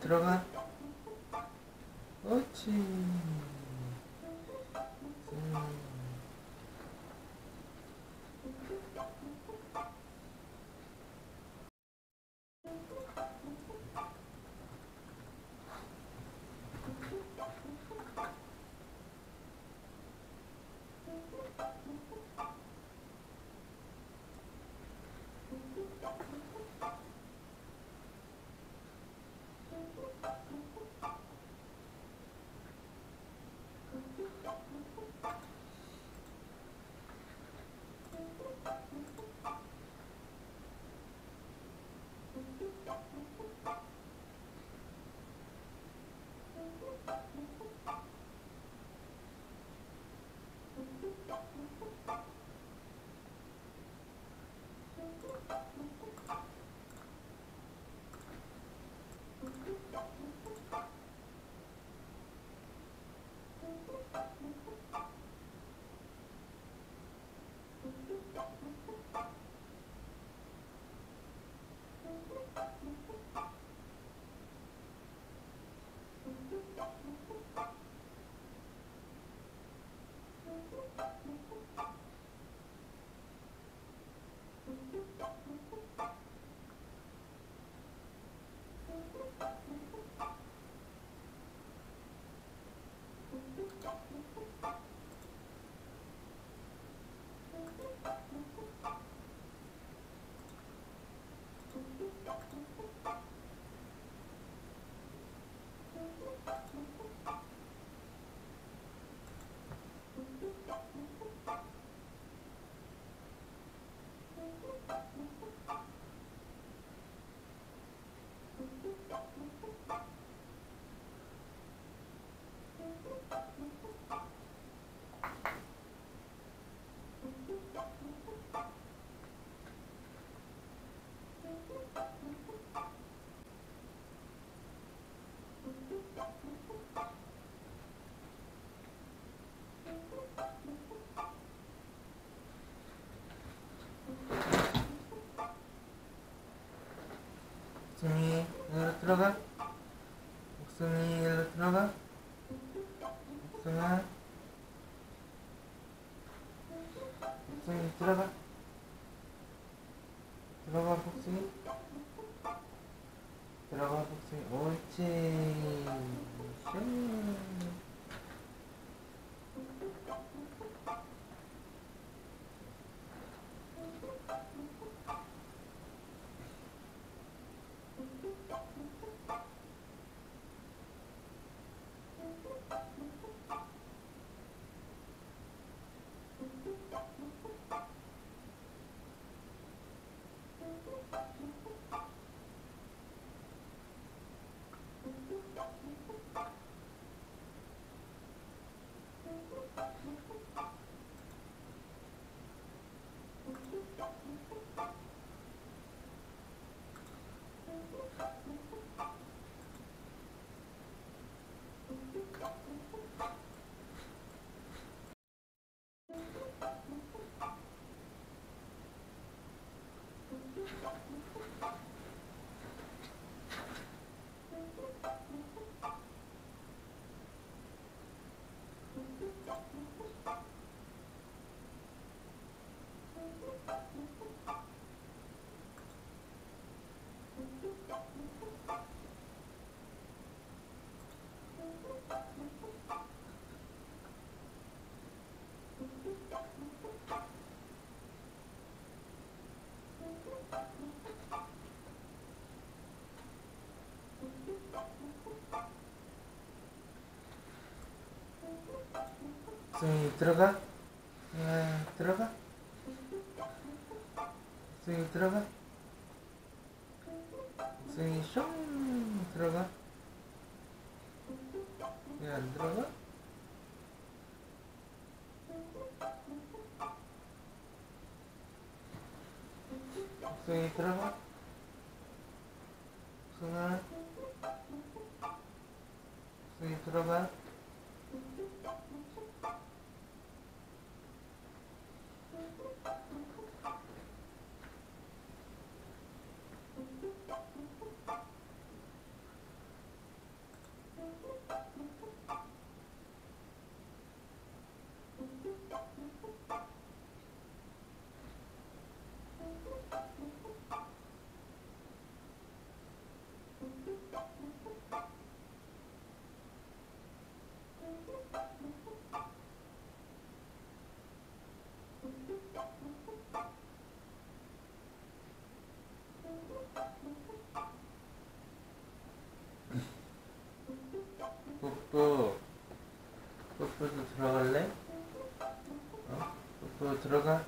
들어가. 옳지. あっ。 목숨이 일로 들어가. 목숨이 일로 들어가. 목숨아. 목숨이 들어가. 들어가 복숭이. 들어가 복숭이. 옳지. 슝. 本当だ。 복숭이 들어가. 아, 들어가. 복숭이 들어가. 복숭이 슝 들어가. 왜 안 들어가? 복숭이 들어가. 복숭아. 복숭이 들어가. Thank you. 뽀뽀 뽀뽀도 들어갈래? 어? 뽀뽀 들어가?